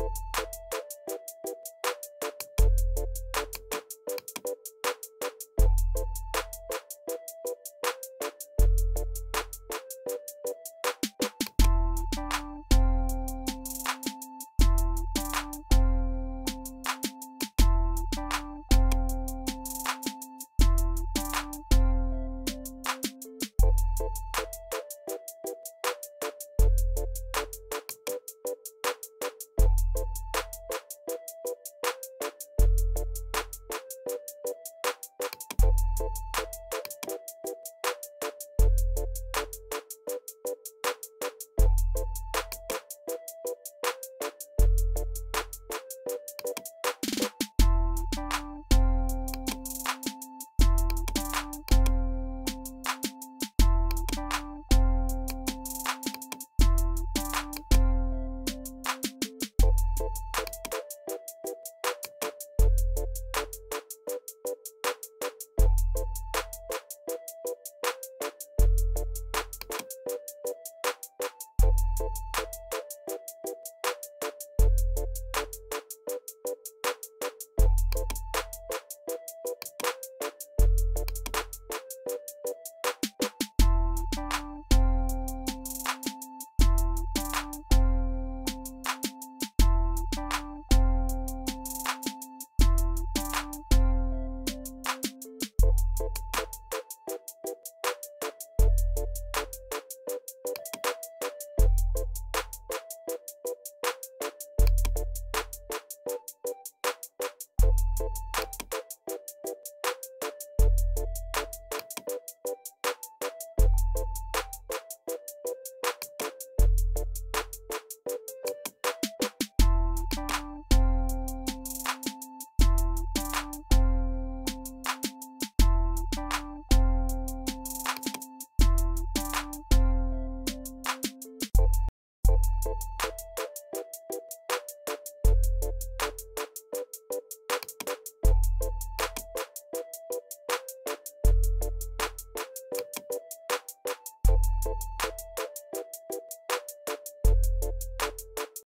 you